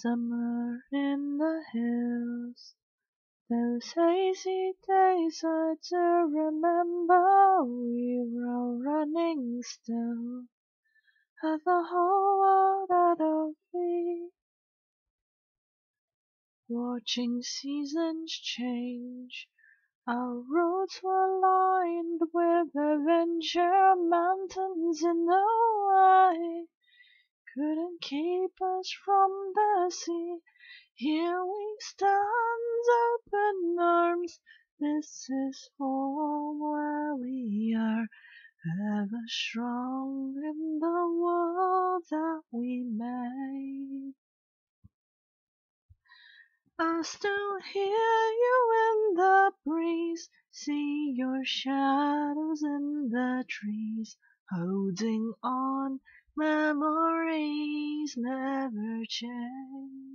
Summer in the hills, those hazy days I do remember. We were running still, had the whole world at our feet, watching seasons change. Our roads were lined with adventure, mountains in the way keep us from the sea. Here we stand, open arms. This is home where we are ever strong in the world that we made. I still hear you in the breeze, see your shadows in the trees, holding on things never change.